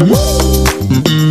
Woo!